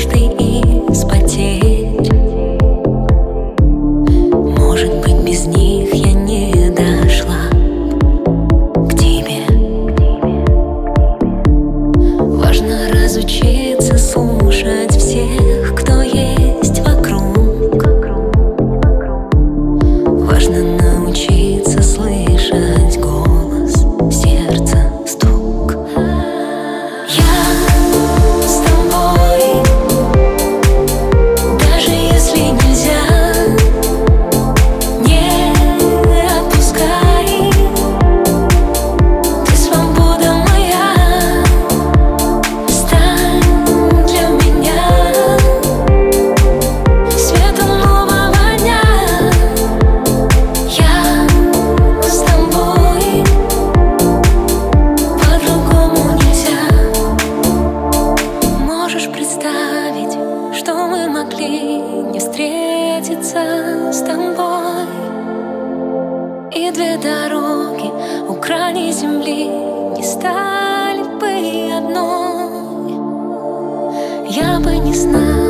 встретиться земли Не стали бы одной. Я бы не знала